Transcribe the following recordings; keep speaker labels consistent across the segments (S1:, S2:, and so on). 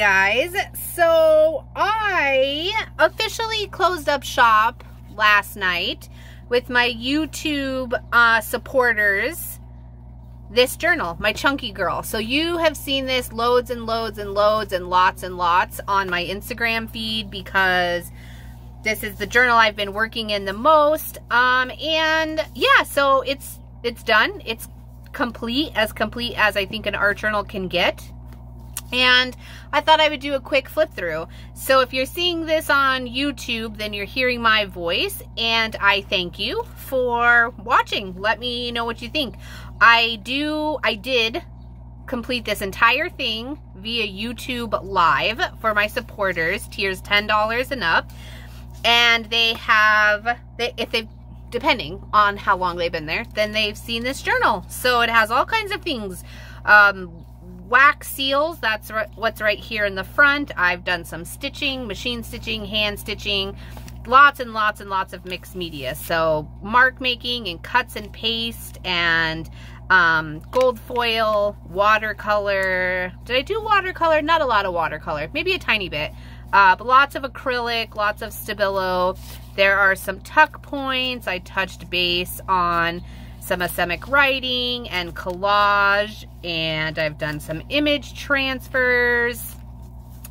S1: guys. So I officially closed up shop last night with my YouTube uh, supporters this journal, my Chunky Girl. So you have seen this loads and loads and loads and lots and lots on my Instagram feed because this is the journal I've been working in the most. Um, and yeah, so it's it's done. It's complete, as complete as I think an art journal can get and I thought I would do a quick flip through. So if you're seeing this on YouTube, then you're hearing my voice, and I thank you for watching. Let me know what you think. I do, I did complete this entire thing via YouTube Live for my supporters, tiers $10 and up, and they have, they, if they've depending on how long they've been there, then they've seen this journal. So it has all kinds of things. Um, wax seals. That's what's right here in the front. I've done some stitching, machine stitching, hand stitching, lots and lots and lots of mixed media. So mark making and cuts and paste and um, gold foil, watercolor. Did I do watercolor? Not a lot of watercolor, maybe a tiny bit. Uh, but lots of acrylic, lots of Stabilo. There are some tuck points. I touched base on some asemic writing and collage, and I've done some image transfers.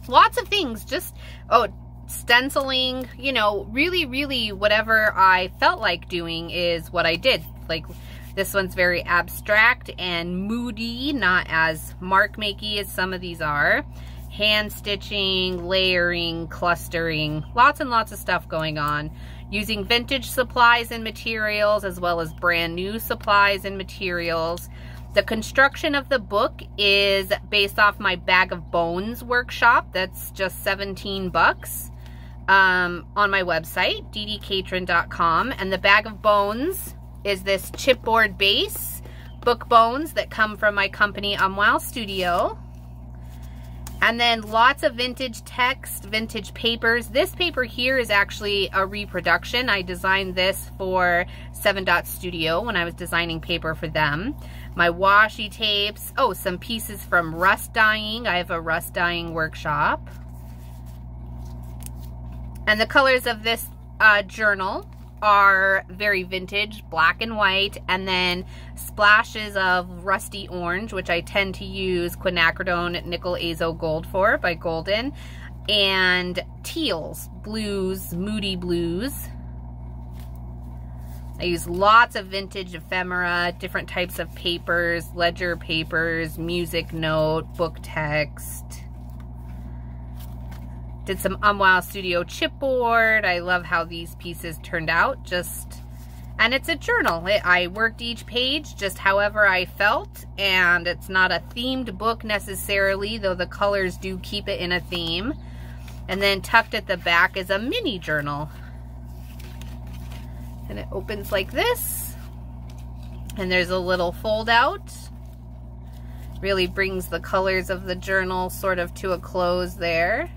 S1: Lots of things, just, oh, stenciling, you know, really, really whatever I felt like doing is what I did. Like, this one's very abstract and moody, not as mark makey as some of these are. Hand stitching, layering, clustering, lots and lots of stuff going on using vintage supplies and materials as well as brand new supplies and materials. The construction of the book is based off my Bag of Bones workshop. That's just 17 bucks um, on my website, deedeecatron.com. And the Bag of Bones is this chipboard base book bones that come from my company Umwow Studio. And then lots of vintage text, vintage papers. This paper here is actually a reproduction. I designed this for 7 Dot Studio when I was designing paper for them. My washi tapes. Oh, some pieces from rust dyeing. I have a rust dyeing workshop. And the colors of this uh, journal are very vintage, black and white, and then splashes of rusty orange, which I tend to use quinacridone nickel azo gold for by Golden, and teals, blues, moody blues. I use lots of vintage ephemera, different types of papers, ledger papers, music note, book text, did some Umwow Studio chipboard. I love how these pieces turned out. Just, and it's a journal. It, I worked each page just however I felt, and it's not a themed book necessarily, though the colors do keep it in a theme. And then tucked at the back is a mini journal. And it opens like this. And there's a little fold out. Really brings the colors of the journal sort of to a close there.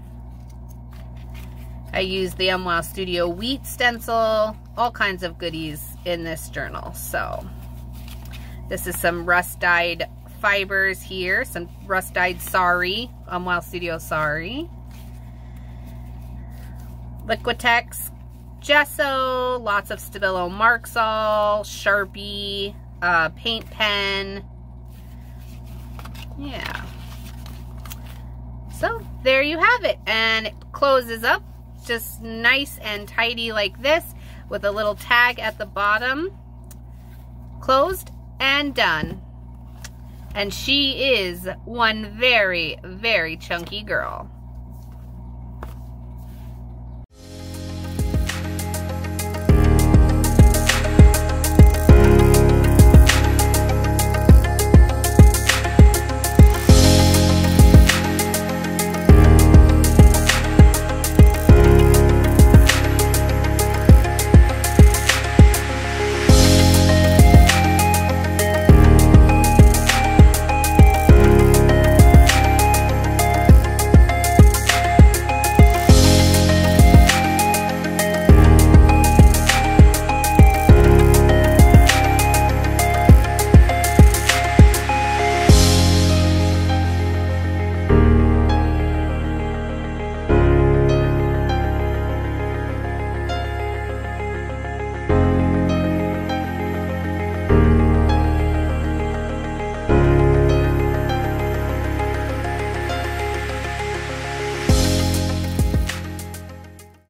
S1: I use the Umwow Studio Wheat stencil, all kinds of goodies in this journal. So this is some rust-dyed fibers here, some rust-dyed sari, Umwow Studio sari. Liquitex gesso, lots of Stabilo Marks-All, Sharpie, uh, paint pen. Yeah. So there you have it. And it closes up just nice and tidy like this with a little tag at the bottom. Closed and done. And she is one very, very chunky girl.